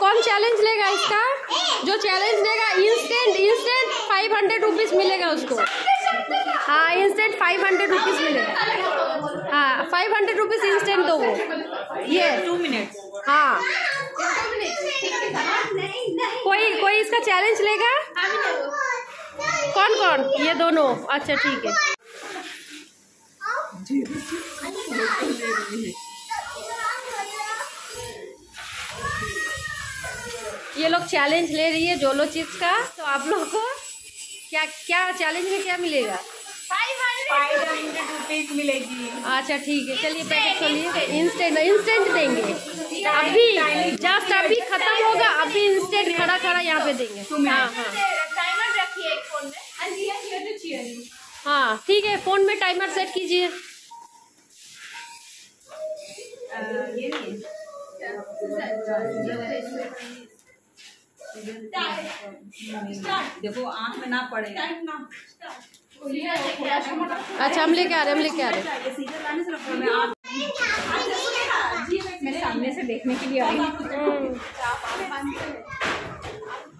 कौन चैलेंज लेगा इसका? जो चैलेंज लेगा instant instant five hundred rupees मिलेगा उसको। हाँ इंस्टेंट फाइव हंड्रेड रुपीज़ मिलेगा। हाँ फाइव हंड्रेड रुपीज़ इंस्टेंट दो वो। ये टू मिनट हाँ। कोई कोई इसका चैलेंज लेगा? कौन कौन? ये दोनों। अच्छा ठीक है। ये लोग चैलेंज ले रही है जोलो चिप्स का तो आप लोग को क्या क्या चैलेंज में क्या मिलेगा? फाइव हंड्रेड रुपीज़ मिलेगी। अच्छा ठीक है। चलिए पैकेट खोलिए। इंस्टेंट इंस्टेंट देंगे। अभी जस्ट अभी खत्म होगा अभी इंस्टेंट खड़ा खड़ा यहाँ पे देंगे। हाँ हाँ। टाइमर रखिए एक फ़ोन में। and here here to cheer you. हाँ ठीक है फ़ोन में टाइमर सेट कीजिए। ये नहीं। देखो आँख में ना पड़े। अच्छा हम लेके आ रहे हम लेके आ रहे हैं। ये सीधे लाने से रखो मैं मेरे सामने से देखने के लिए आई।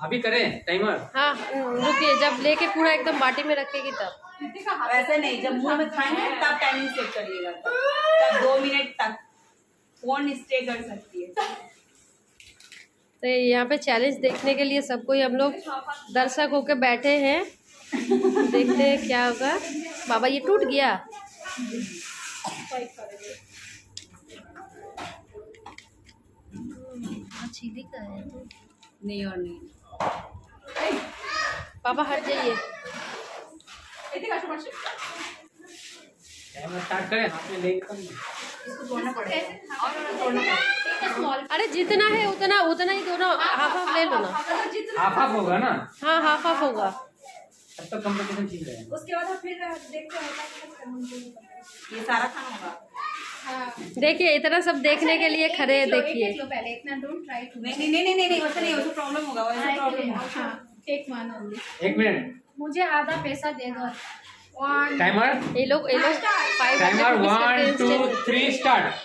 अभी करें टाइमर हाँ रुकिए जब लेके पूरा एकदम बाटी में रखेगी तब। वैसे नहीं जब मुँह में खाएँगे तब टाइमिंग सेट करिएगा। तब दो मिनट तक फ़ोन स्टे कर सकती है। तो यहाँ पे चैलेंज देखने के लिए सबको हम लोग दर्शक होके बैठे हैं। देखते हैं क्या होगा। बाबा ये टूट गया। का है नहीं और नहीं। पापा हट जाइए। स्टार्ट करें। हाथ में लेके कम अरे जितना है उतना उतना ही दोनों हाफ़ हाफ़ ले लो ना। हाफ़ हाफ़ होगा ना? हाँ हाफ़ हाफ़ होगा। तब तक कंपटीशन ठीक रहेगा। उसके बाद फिर देखते हैं ये सारा खाना होगा? देखिए इतना सब देखने के लिए खड़े हैं देखिए। पहले इतना डोंट ट्राई टू नहीं नहीं नहीं नहीं नहीं वैसे नहीं वैसे प्रॉब्लम होगा वैसे प्रॉब्लम होगा। टेक वन ओनली एक मिनट मुझे आधा पैसा दे दो। टाइमर ये लोग ये लोग five timer one two three start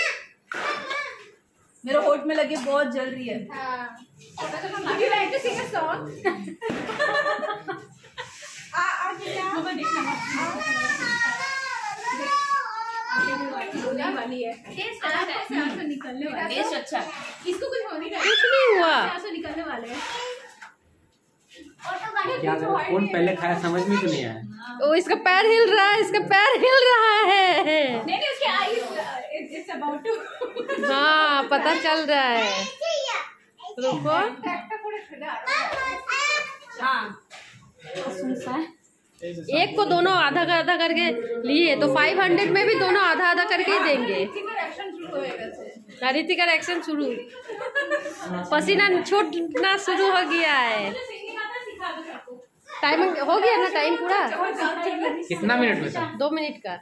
मेरे होठ में लगे बहुत जल रही है हाँ अ है अच्छा है है अच्छा है इसको कुछ होने का कुछ नहीं हुआ निकलने वाले हैं कौन पहले खाया समझ में तो नहीं आया। ओ इसका पैर हिल रहा है इसका पैर हिल रहा है। हाँ पता चल रहा है। रुको। हाँ। एक को दोनों आधा कर आधा करके लिए तो 500 में भी दोनों आधा आधा करके ही देंगे। रीति का एक्शन शुरू पसीना छूटना शुरू हो गया है। टाइम हो गया ना टाइम पूरा? कितना मिनट में दो मिनट का।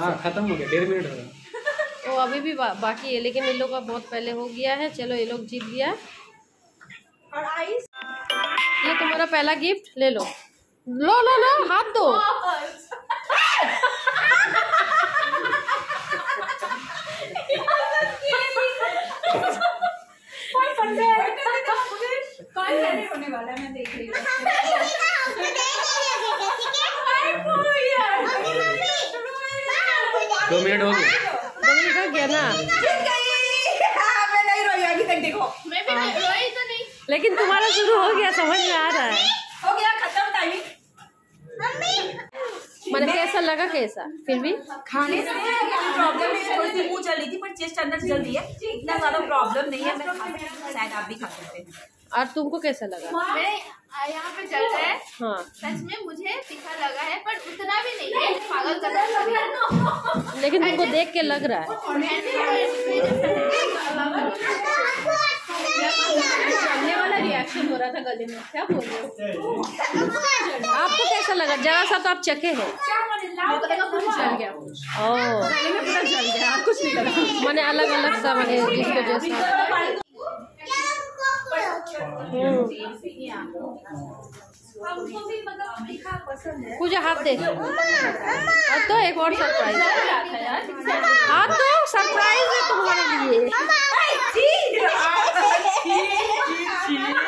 हाँ खत्म हो गया डेढ़ मिनट हो गया। वो अभी भी बा, बाकी है लेकिन इन लोग का बहुत पहले हो गया है। चलो ये लोग जीत गया। और ये तुम्हारा पहला गिफ्ट ले लो। लो लो लो हाथ दो। कौन होने वाला है? मैं देख रही हूँ। दो मिनट हो। गए। दो मिनट हो गया ना? मैं नहीं रोई अभी तक देखो। मैं भी रोई तो नहीं। लेकिन तुम्हारा शुरू हो गया समझ में आ रहा है। हो गया खत्म टाइमिंग मैंने कैसा लगा कैसा? फिर भी? खाने से प्रॉब्लम थोड़ी सी मुँह चल रही थी पर चेस्ट अंदर चल रही है। इतना ज़्यादा प्रॉब्लम नहीं है मैं शायद आप भी खा सकते हैं। और तुमको कैसा लगा? यहाँ पे चल रहा है। हाँ। सच में मुझे तीखा लगा है पर उतना भी नहीं है पागल कर रहा लेकिन तुमको देख के लग रहा है। वाला रिएक्शन हो रहा था गले में। क्या बोल रहे हो? आपको कैसा लगा? जरा सा तो आप चके हैं। जल गया। मैंने अलग अलग सा मैंने जैसा पूजा हाथ दे। और तो एक और सरप्राइज़ हाँ तो सरप्राइज़ है तुम्हारे लिए।